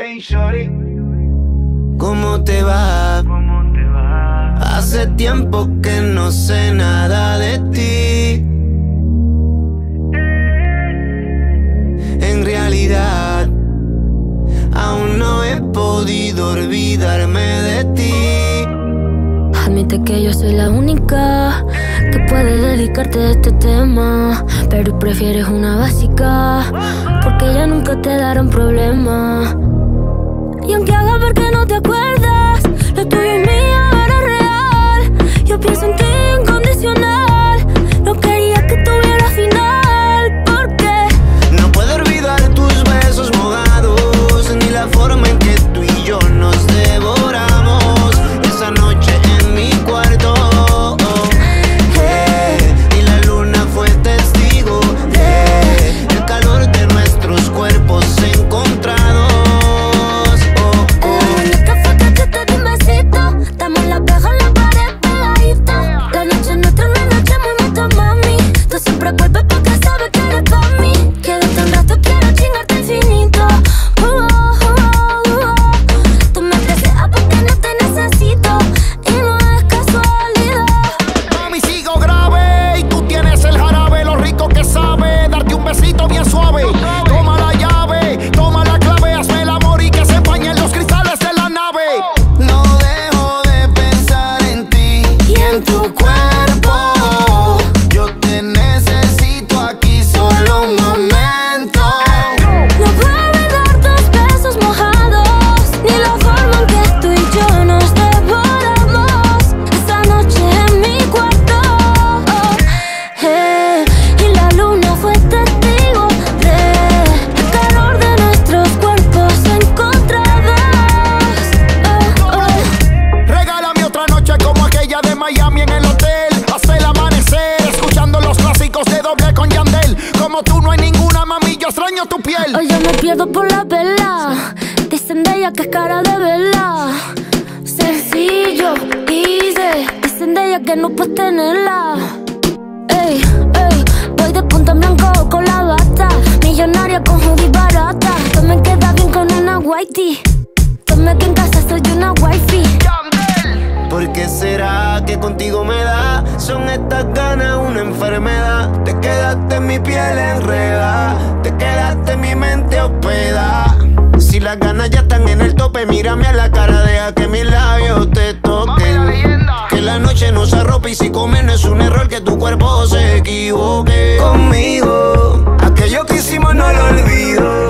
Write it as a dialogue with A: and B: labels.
A: Hey, shorty.
B: ¿Cómo te va?
A: ¿Cómo te va?
B: Hace tiempo que no sé nada de ti. En realidad, aún no he podido olvidarme de ti.
C: Admite que yo soy la única que puede dedicarte a este tema. Pero prefieres una básica, porque ya nunca te darán problema. Y aunque haga ver que ella que es cara de vela. Sencillo, easy. Dicen de ella que no puedes tenerla. Ey, ey, voy de punta en blanco con la bata. Millonaria con hoodie barata. Tú me queda bien con una whitey. Tome que en casa soy una wifey.
B: ¿Por qué será que contigo me da? Son estas ganas una enfermedad. Te quedaste en mi piel enredada. Te quedaste en mi mente hospeda. Si las ganas ya están en el tope, mírame a la cara, deja que mis labios te toquen. Que la noche nos arrope y si comen no es un error que tu cuerpo se equivoque. Conmigo, aquello que hicimos no lo olvido.